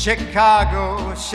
Chicago, Chicago.